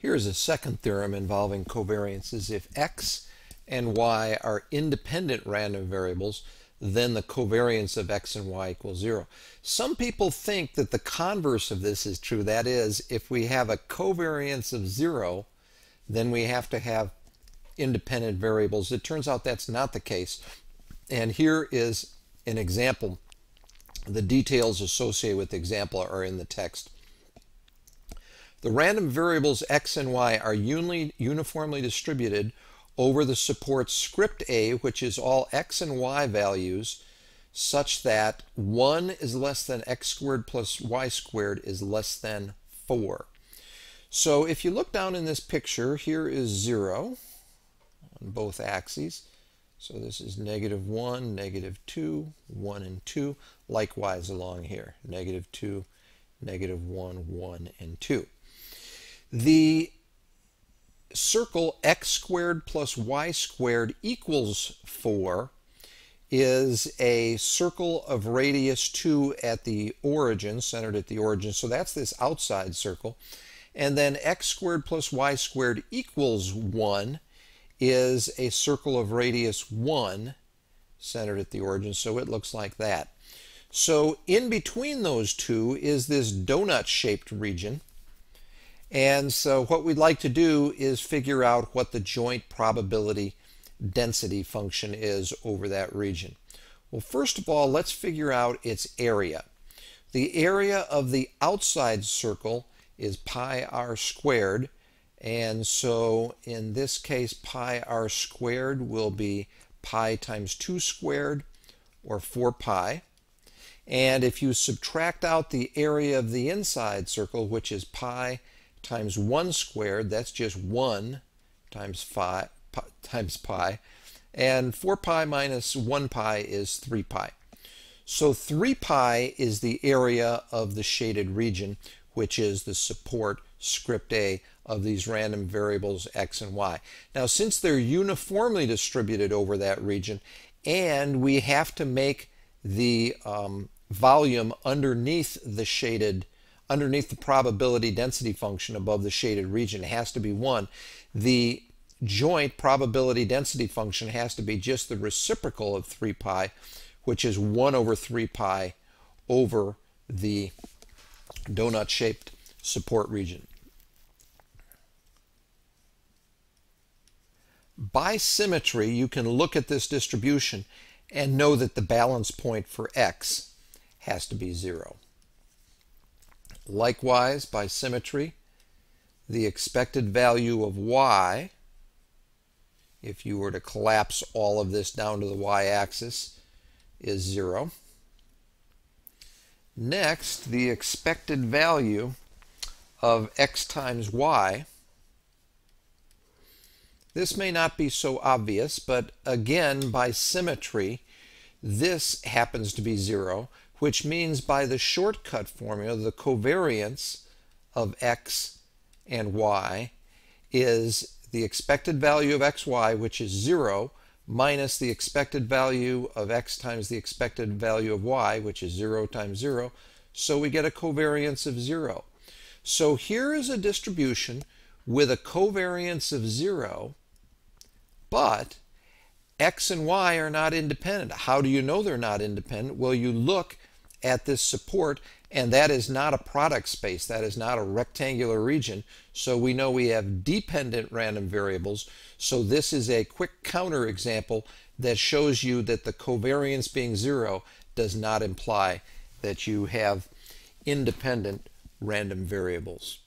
Here's a second theorem involving covariances. If x and y are independent random variables, then the covariance of x and y equals zero. Some people think that the converse of this is true. That is, if we have a covariance of zero, then we have to have independent variables. It turns out that's not the case. And here is an example. The details associated with the example are in the text. The random variables x and y are uniformly distributed over the support script A, which is all x and y values, such that 1 is less than x squared plus y squared is less than 4. So if you look down in this picture, here is 0 on both axes. So this is negative 1, negative 2, 1 and 2. Likewise along here, negative 2, negative 1, 1 and 2. The circle x squared plus y squared equals 4 is a circle of radius 2 at the origin, centered at the origin. So that's this outside circle. And then x squared plus y squared equals 1 is a circle of radius 1 centered at the origin. So it looks like that. So in between those two is this donut shaped region. And so what we'd like to do is figure out what the joint probability density function is over that region. Well, first of all, let's figure out its area. The area of the outside circle is pi r squared. And so in this case, pi r squared will be pi times 2 squared, or 4 pi. And if you subtract out the area of the inside circle, which is pi times 1 squared, that's just 1 times, pi, pi, times pi. And 4 pi minus 1 pi is 3 pi. So 3 pi is the area of the shaded region, which is the support script A of these random variables x and y. Now since they're uniformly distributed over that region and we have to make the um, volume underneath the shaded underneath the probability density function above the shaded region has to be 1. The joint probability density function has to be just the reciprocal of 3 pi, which is 1 over 3 pi over the donut-shaped support region. By symmetry, you can look at this distribution and know that the balance point for x has to be 0. Likewise, by symmetry, the expected value of y, if you were to collapse all of this down to the y-axis, is 0. Next, the expected value of x times y. This may not be so obvious, but again, by symmetry, this happens to be 0, which means by the shortcut formula, the covariance of x and y is the expected value of xy, which is 0, minus the expected value of x times the expected value of y, which is 0 times 0. So we get a covariance of 0. So here is a distribution with a covariance of 0, but x and y are not independent. How do you know they're not independent? Well, you look at this support and that is not a product space. That is not a rectangular region. So we know we have dependent random variables. So this is a quick counter example that shows you that the covariance being zero does not imply that you have independent random variables